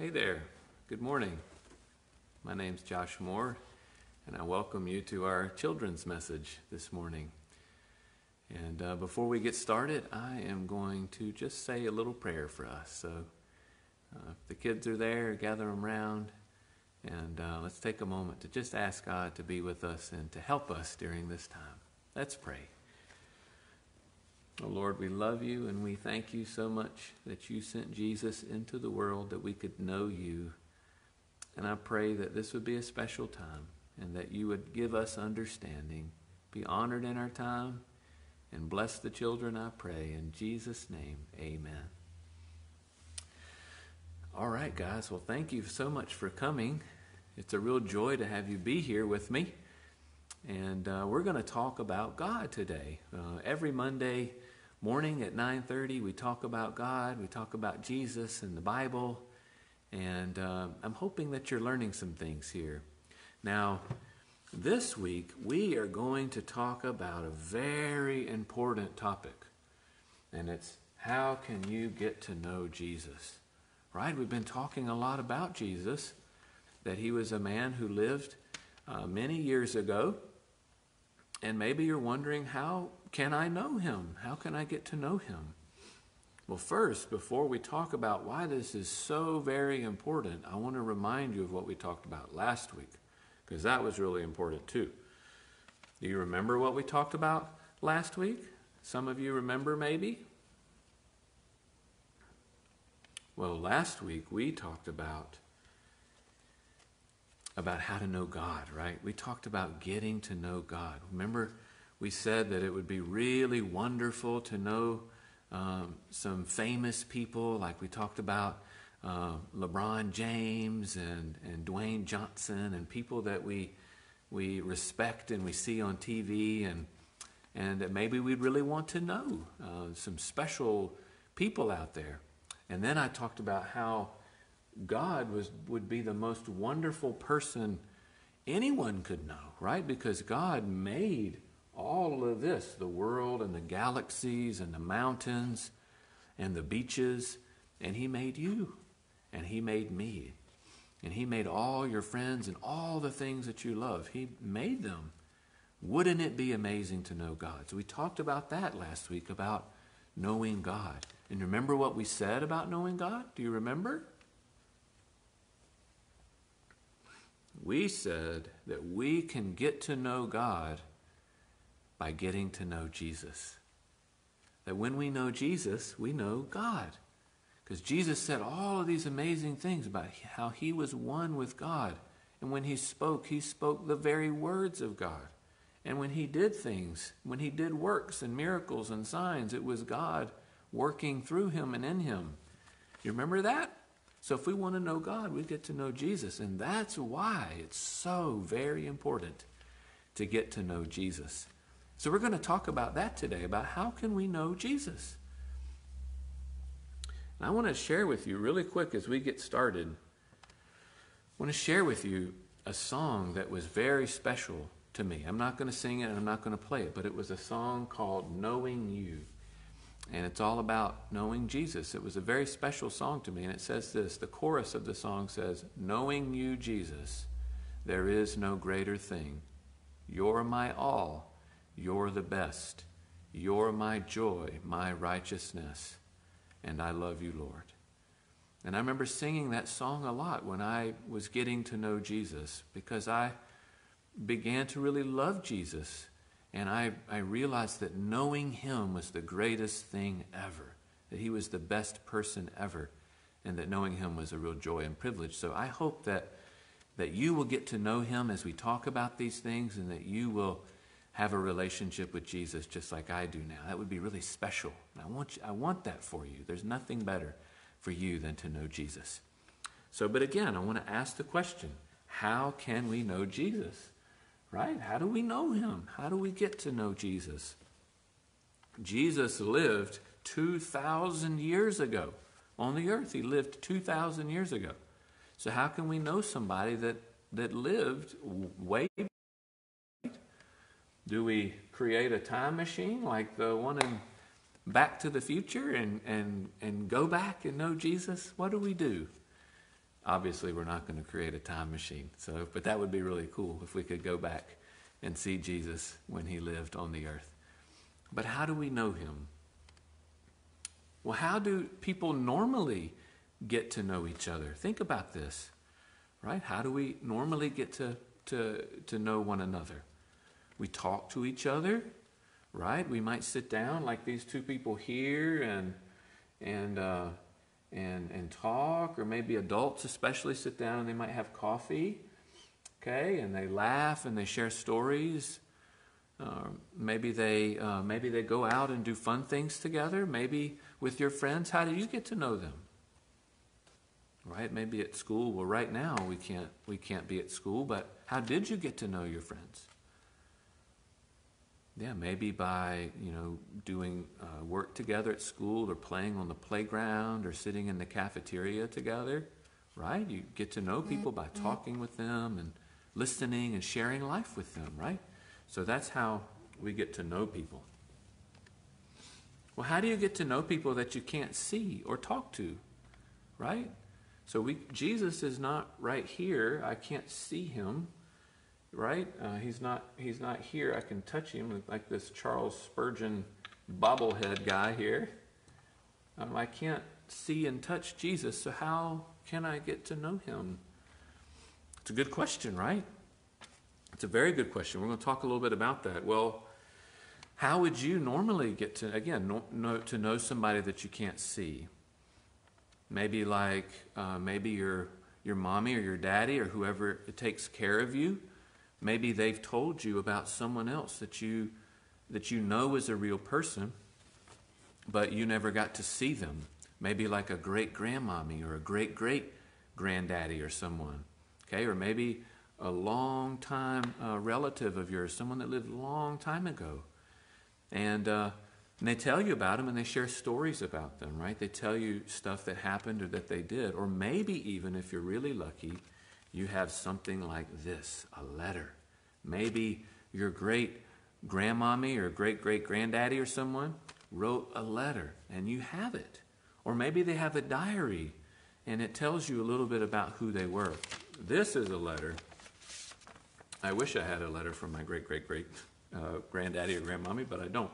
Hey there. Good morning. My name's Josh Moore, and I welcome you to our children's message this morning. And uh, before we get started, I am going to just say a little prayer for us. So, uh, if the kids are there, gather them around, and uh, let's take a moment to just ask God to be with us and to help us during this time. Let's pray. Oh Lord, we love you and we thank you so much that you sent Jesus into the world that we could know you. And I pray that this would be a special time and that you would give us understanding. Be honored in our time and bless the children, I pray. In Jesus' name, amen. All right, guys. Well, thank you so much for coming. It's a real joy to have you be here with me. And uh, we're going to talk about God today. Uh, every Monday, morning at 9.30 we talk about god we talk about jesus and the bible. And uh, i'm hoping that you're learning some things here. Now this week we are going to talk about a very important topic and it's how can you get to know jesus? Right? We've been talking a lot about jesus that he was a man who lived uh, many years ago and maybe you're wondering how can I know him? How can I get to know him? Well, first, before we talk about why this is so very important, I want to remind you of what we talked about last week, because that was really important too. Do you remember what we talked about last week? Some of you remember, maybe? Well, last week we talked about about how to know God, right? We talked about getting to know God. Remember we said that it would be really wonderful to know um, some famous people, like we talked about uh, LeBron James and, and Dwayne Johnson, and people that we, we respect and we see on TV, and, and that maybe we'd really want to know uh, some special people out there. And then I talked about how God was, would be the most wonderful person anyone could know, right? Because God made all of this the world and the galaxies and the mountains and the beaches. And He made you, and He made me, and He made all your friends and all the things that you love. He made them. Wouldn't it be amazing to know God? So we talked about that last week about knowing God. And remember what we said about knowing God? Do you remember? We said that we can get to know God by getting to know Jesus. That when we know Jesus, we know God. Because Jesus said all of these amazing things about how he was one with God. And when he spoke, he spoke the very words of God. And when he did things, when he did works and miracles and signs, it was God working through him and in him. You remember that? So if we want to know God, we get to know Jesus. And that's why it's so very important to get to know Jesus. So we're going to talk about that today, about how can we know Jesus. And I want to share with you really quick as we get started. I want to share with you a song that was very special to me. I'm not going to sing it and I'm not going to play it, but it was a song called Knowing You. And it's all about knowing Jesus. It was a very special song to me. And it says this the chorus of the song says, Knowing you, Jesus, there is no greater thing. You're my all you're the best. You're my joy, my righteousness. And I love you, Lord. And I remember singing that song a lot when I was getting to know Jesus because I began to really love Jesus. And I, I realized that knowing him was the greatest thing ever, that he was the best person ever, and that knowing him was a real joy and privilege. So I hope that, that you will get to know him as we talk about these things and that you will have a relationship with Jesus just like I do now. That would be really special. I want, you, I want that for you. There's nothing better for you than to know Jesus. So, but again, I want to ask the question how can we know Jesus? Right? How do we know him? How do we get to know Jesus? Jesus lived 2,000 years ago on the earth. He lived 2,000 years ago. So, how can we know somebody that, that lived way do we create a time machine like the one in Back to the Future and, and, and go back and know Jesus? What do we do? Obviously we're not going to create a time machine. So, but that would be really cool if we could go back and see Jesus when he lived on the earth. But how do we know him? Well, how do people normally get to know each other? Think about this, right? How do we normally get to, to, to know one another? We talk to each other, right? We might sit down like these two people here and, and, uh, and, and talk, or maybe adults especially sit down and they might have coffee, okay, and they laugh and they share stories. Uh, maybe they uh, maybe they go out and do fun things together. Maybe with your friends. How do you get to know them? Right? Maybe at school. Well, right now we can't we can't be at school. But how did you get to know your friends? Yeah, maybe by you know doing uh, work together at school, or playing on the playground, or sitting in the cafeteria together. Right? You get to know people by mm-hmm. talking with them and listening and sharing life with them. Right? So that's how we get to know people. Well, how do you get to know people that you can't see or talk to? Right? So we Jesus is not right here. I can't see him. Right? Uh, he's not he's not here. I can touch him like this Charles Spurgeon bobblehead guy here. Um, I can't see and touch Jesus, so how can I get to know him? It's a good question, right? It's a very good question. We're going to talk a little bit about that. Well, how would you normally get to, again, know, know, to know somebody that you can't see? Maybe like, uh, maybe your, your mommy or your daddy or whoever takes care of you. Maybe they've told you about someone else that you, that you know is a real person, but you never got to see them. Maybe like a great grandmommy or a great great granddaddy or someone. Okay, or maybe a long time uh, relative of yours, someone that lived a long time ago. And, uh, and they tell you about them and they share stories about them, right? They tell you stuff that happened or that they did. Or maybe even if you're really lucky, you have something like this a letter. Maybe your great grandmommy or great great granddaddy or someone wrote a letter and you have it. Or maybe they have a diary and it tells you a little bit about who they were. This is a letter I wish I had a letter from my great great great uh, granddaddy or grandmommy, but I don't.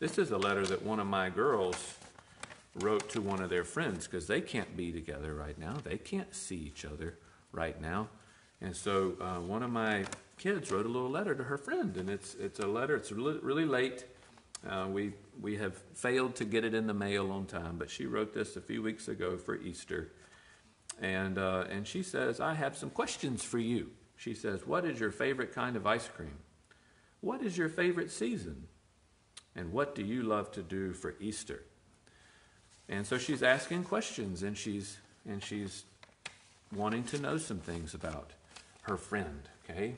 This is a letter that one of my girls wrote to one of their friends because they can't be together right now. They can't see each other right now. And so uh, one of my kids wrote a little letter to her friend, and it's, it's a letter, it's really, really late. Uh, we, we have failed to get it in the mail on time, but she wrote this a few weeks ago for Easter. And, uh, and she says, I have some questions for you. She says, What is your favorite kind of ice cream? What is your favorite season? And what do you love to do for Easter? And so she's asking questions and she's and she's wanting to know some things about her friend, okay?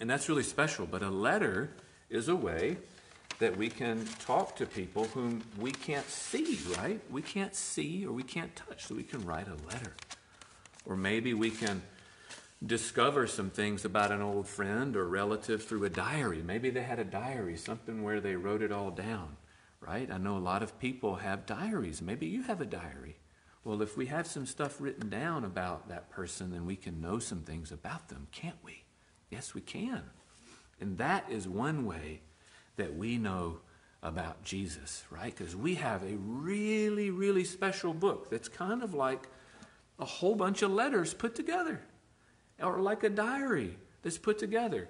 And that's really special, but a letter is a way that we can talk to people whom we can't see, right? We can't see or we can't touch, so we can write a letter. Or maybe we can discover some things about an old friend or relative through a diary. Maybe they had a diary, something where they wrote it all down, right? I know a lot of people have diaries. Maybe you have a diary. Well, if we have some stuff written down about that person, then we can know some things about them, can't we? Yes, we can. And that is one way that we know about Jesus, right? Because we have a really, really special book that's kind of like a whole bunch of letters put together or like a diary that's put together.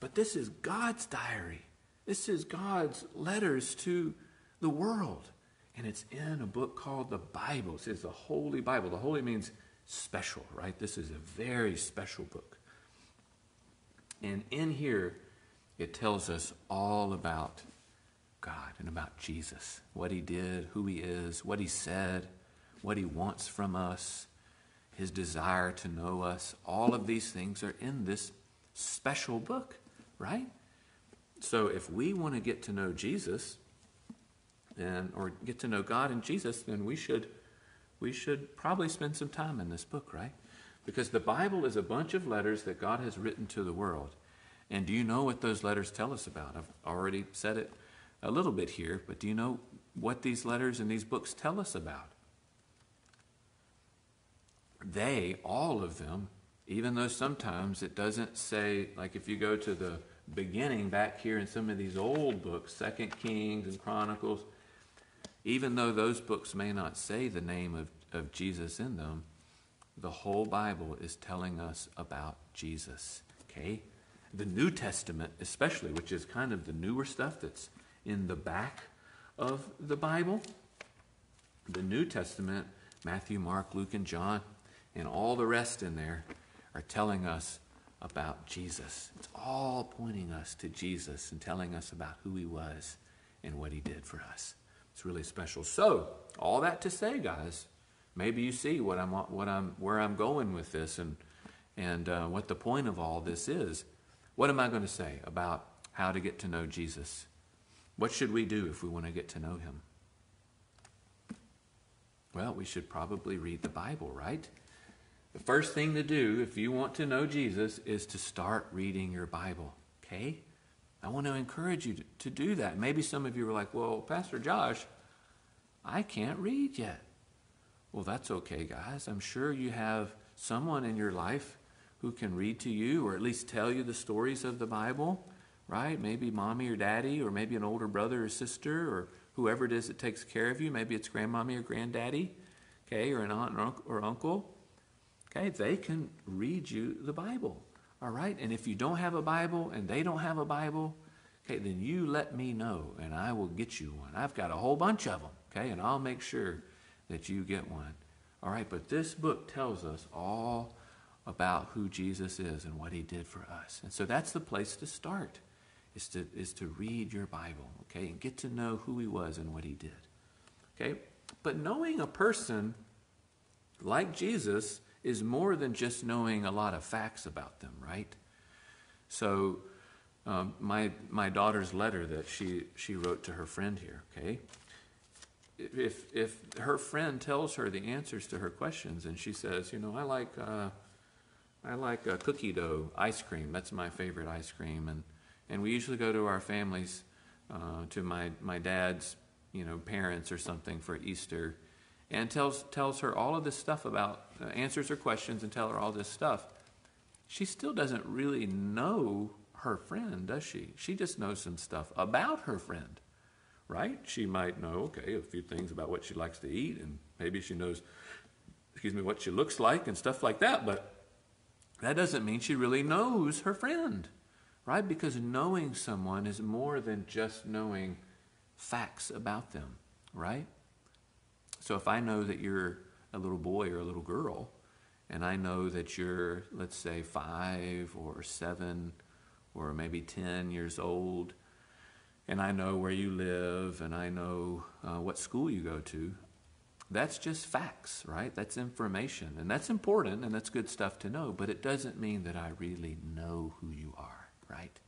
But this is God's diary. This is God's letters to the world. And it's in a book called the Bible. It says the Holy Bible. The Holy means special, right? This is a very special book. And in here, it tells us all about God and about Jesus what he did, who he is, what he said, what he wants from us, his desire to know us. All of these things are in this special book, right? So if we want to get to know Jesus and or get to know God and Jesus, then we should we should probably spend some time in this book, right? Because the Bible is a bunch of letters that God has written to the world. And do you know what those letters tell us about? I've already said it a little bit here, but do you know what these letters and these books tell us about? they, all of them, even though sometimes it doesn't say, like if you go to the beginning back here in some of these old books, Second Kings and Chronicles, even though those books may not say the name of, of Jesus in them, the whole Bible is telling us about Jesus. Okay? The New Testament, especially, which is kind of the newer stuff that's in the back of the Bible, the New Testament, Matthew, Mark, Luke, and John, and all the rest in there are telling us about Jesus. It's all pointing us to Jesus and telling us about who he was and what he did for us. It's really special. So, all that to say, guys, maybe you see what I'm, what I'm, where I'm going with this and, and uh, what the point of all this is. What am I going to say about how to get to know Jesus? What should we do if we want to get to know him? Well, we should probably read the Bible, right? The first thing to do if you want to know Jesus is to start reading your Bible, okay? I want to encourage you to, to do that. Maybe some of you are like, well, Pastor Josh, I can't read yet. Well, that's okay, guys. I'm sure you have someone in your life who can read to you or at least tell you the stories of the Bible, right? Maybe mommy or daddy, or maybe an older brother or sister, or whoever it is that takes care of you. Maybe it's grandmommy or granddaddy, okay, or an aunt or uncle. Okay, they can read you the Bible, all right? And if you don't have a Bible and they don't have a Bible, okay, then you let me know and I will get you one. I've got a whole bunch of them, okay, and I'll make sure that you get one. All right, but this book tells us all about who Jesus is and what he did for us. And so that's the place to start. Is to, is to read your Bible, okay, and get to know who he was and what he did. Okay? But knowing a person like Jesus is more than just knowing a lot of facts about them, right? So, um, my my daughter's letter that she she wrote to her friend here, okay, if if her friend tells her the answers to her questions and she says, you know, I like uh, I like uh, cookie dough ice cream. That's my favorite ice cream, and and we usually go to our families, uh, to my my dad's you know parents or something for Easter, and tells tells her all of this stuff about answers her questions and tell her all this stuff. She still doesn't really know her friend, does she? She just knows some stuff about her friend right? She might know, okay, a few things about what she likes to eat, and maybe she knows, excuse me, what she looks like and stuff like that, but that doesn't mean she really knows her friend, right? Because knowing someone is more than just knowing facts about them, right? So if I know that you're a little boy or a little girl, and I know that you're, let's say, five or seven or maybe 10 years old, and I know where you live and I know uh, what school you go to. That's just facts, right? That's information. And that's important and that's good stuff to know, but it doesn't mean that I really know who you are, right?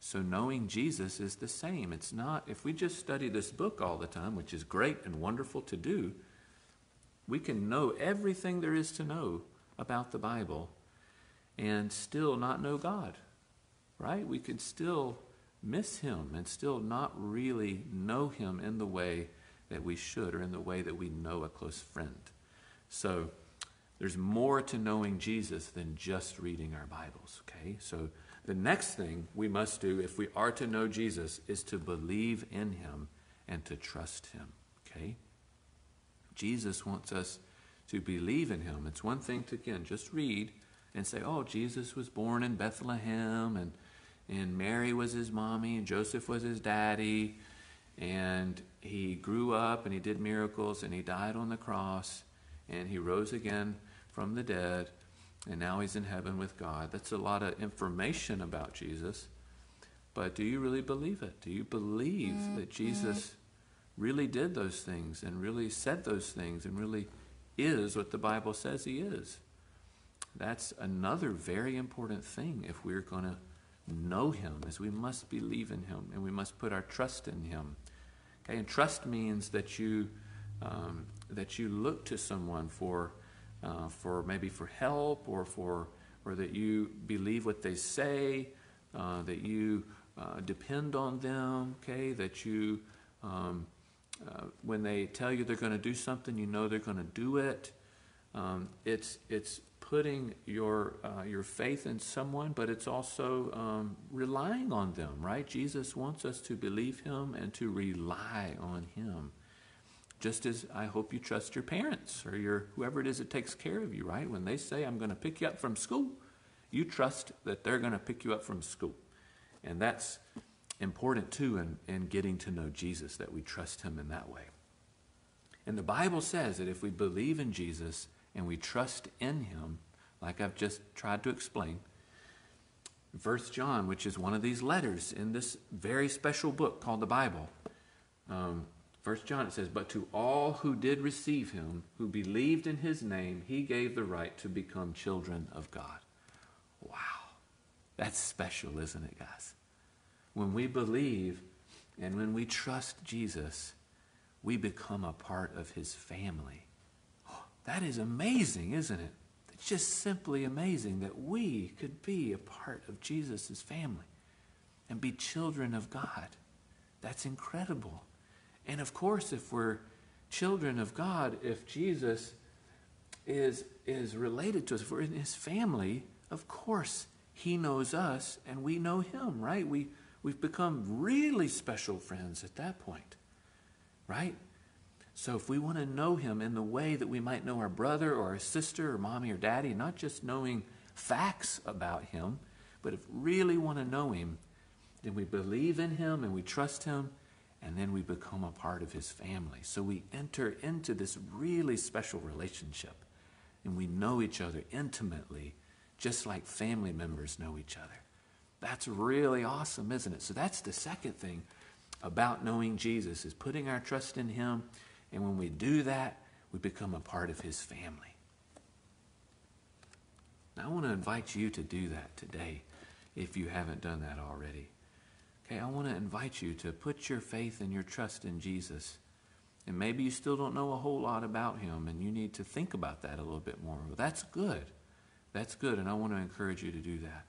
So knowing Jesus is the same. It's not, if we just study this book all the time, which is great and wonderful to do, we can know everything there is to know about the Bible and still not know God, right? We could still miss him and still not really know him in the way that we should or in the way that we know a close friend. So there's more to knowing Jesus than just reading our Bibles, okay? So the next thing we must do if we are to know Jesus is to believe in him and to trust him, okay? Jesus wants us to believe in him. It's one thing to, again, just read and say, oh, Jesus was born in Bethlehem and and Mary was his mommy, and Joseph was his daddy, and he grew up and he did miracles, and he died on the cross, and he rose again from the dead, and now he's in heaven with God. That's a lot of information about Jesus. But do you really believe it? Do you believe mm-hmm. that Jesus really did those things and really said those things and really is what the Bible says he is? That's another very important thing if we're going to know him is we must believe in him and we must put our trust in him. Okay, and trust means that you um, that you look to someone for uh, for maybe for help or for or that you believe what they say, uh, that you uh, depend on them. Okay, that you um, uh, when they tell you they're going to do something, you know they're going to do it. Um, it's, it's putting your, uh, your faith in someone, but it's also um, relying on them, right? Jesus wants us to believe him and to rely on him. Just as I hope you trust your parents or your whoever it is that takes care of you, right? When they say, I'm going to pick you up from school, you trust that they're going to pick you up from school. And that's important too in, in getting to know Jesus, that we trust him in that way. And the Bible says that if we believe in Jesus and we trust in him, like I've just tried to explain, First John, which is one of these letters in this very special book called the Bible, um, First John it says, But to all who did receive him, who believed in his name, he gave the right to become children of God. Wow. That's special, isn't it, guys? When we believe and when we trust Jesus, we become a part of his family. that is amazing, isn't it? It's just simply amazing that we could be a part of Jesus' family and be children of God. That's incredible. And of course, if we're children of God, if Jesus is, is related to us, if we're in his family, of course, he knows us and we know him, right? We, we've become really special friends at that point, right? So if we want to know him in the way that we might know our brother or our sister or mommy or daddy, not just knowing facts about him, but if really want to know him, then we believe in him and we trust him, and then we become a part of his family. So we enter into this really special relationship, and we know each other intimately, just like family members know each other. That's really awesome, isn't it? So that's the second thing about knowing Jesus is putting our trust in him and when we do that, we become a part of his family. Now, I want to invite you to do that today if you haven't done that already. Okay, I want to invite you to put your faith and your trust in Jesus. And maybe you still don't know a whole lot about him and you need to think about that a little bit more. Well, that's good. That's good, and I want to encourage you to do that.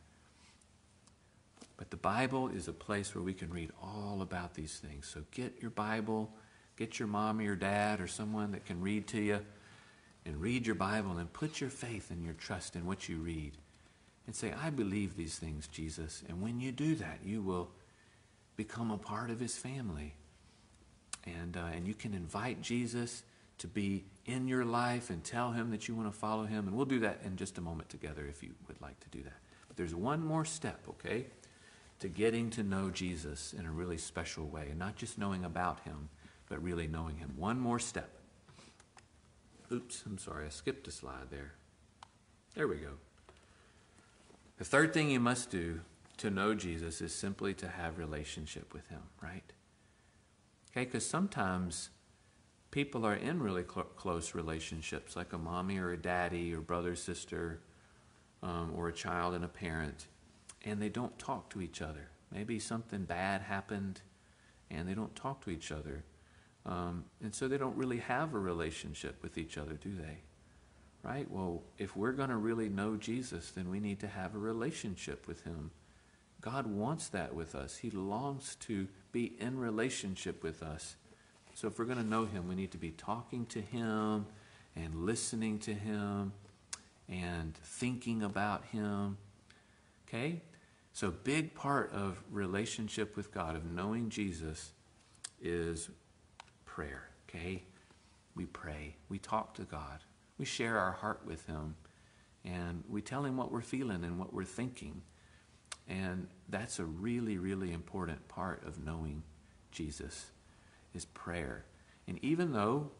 But the Bible is a place where we can read all about these things. So get your Bible Get your mom or your dad or someone that can read to you and read your Bible and put your faith and your trust in what you read. And say, I believe these things, Jesus. And when you do that, you will become a part of his family. And, uh, and you can invite Jesus to be in your life and tell him that you want to follow him. And we'll do that in just a moment together if you would like to do that. But there's one more step, okay, to getting to know Jesus in a really special way, and not just knowing about him but really knowing Him. One more step. Oops, I'm sorry, I skipped a slide there. There we go. The third thing you must do to know Jesus is simply to have relationship with Him, right? Okay, because sometimes people are in really cl- close relationships, like a mommy or a daddy or brother, sister, um, or a child and a parent, and they don't talk to each other. Maybe something bad happened, and they don't talk to each other. Um, and so they don't really have a relationship with each other, do they? Right? Well, if we're going to really know Jesus, then we need to have a relationship with him. God wants that with us. He longs to be in relationship with us. So if we're going to know him, we need to be talking to him and listening to him and thinking about him. Okay? So a big part of relationship with God, of knowing Jesus, is prayer, okay? We pray, we talk to God, we share our heart with Him, and we tell Him what we're feeling and what we're thinking. And that's a really, really important part of knowing Jesus is prayer. And even though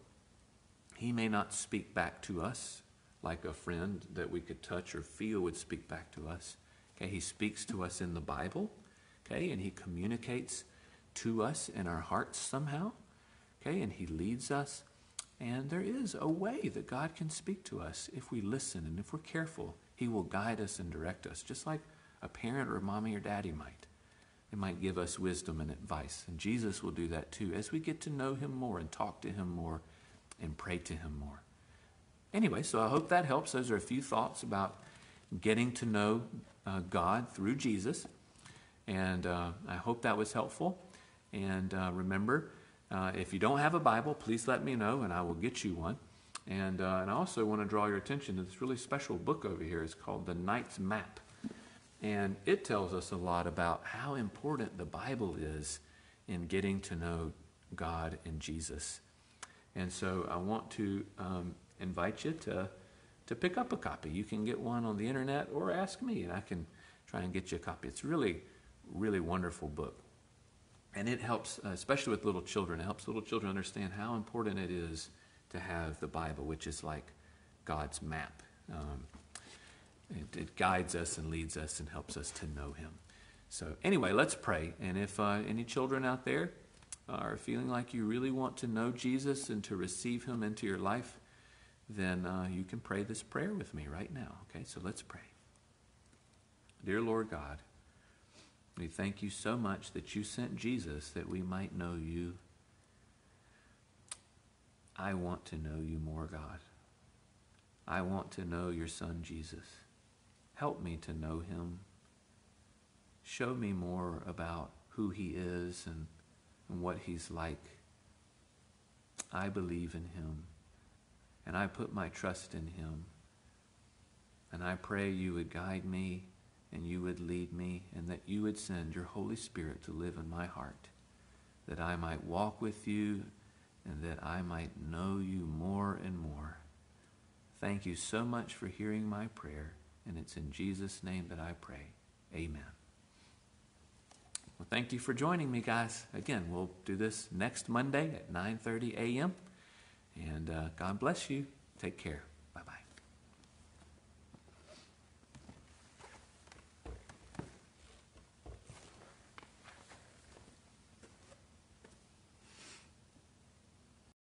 He may not speak back to us like a friend that we could touch or feel would speak back to us, okay, He speaks to us in the Bible, okay, and He communicates to us in our hearts somehow. Okay, and He leads us. And there is a way that God can speak to us if we listen and if we're careful. He will guide us and direct us, just like a parent or a mommy or daddy might. They might give us wisdom and advice. And Jesus will do that too as we get to know Him more and talk to Him more and pray to Him more. Anyway, so I hope that helps. Those are a few thoughts about getting to know uh, God through Jesus. And uh, I hope that was helpful. And uh, remember, uh, if you don't have a Bible, please let me know and I will get you one. And, uh, and I also want to draw your attention to this really special book over here. It's called The Knight's Map. And it tells us a lot about how important the Bible is in getting to know God and Jesus. And so I want to um, invite you to, to pick up a copy. You can get one on the internet or ask me, and I can try and get you a copy. It's really, really wonderful book. And it helps, uh, especially with little children, it helps little children understand how important it is to have the Bible, which is like God's map. Um, it, it, guides us and leads us and helps us to know Him. So, anyway, let's pray. And if uh, any children out there are feeling like you really want to know Jesus and to receive Him into your life, then uh, you can pray this prayer with me right now. Okay, so let's pray. Dear Lord God, we thank you so much that you sent Jesus that we might know you. I want to know you more, God. I want to know your Son, Jesus. Help me to know him. Show me more about who he is and, and what he's like. I believe in him, and I put my trust in him. And I pray you would guide me and you would lead me, and that you would send your Holy Spirit to live in my heart, that I might walk with you and that I might know you more and more. Thank you so much for hearing my prayer, and it's in Jesus' name that I pray. Amen. Well, thank you for joining me, guys. Again, we'll do this next Monday at 9:30 a.m. And uh, God bless you. Take care.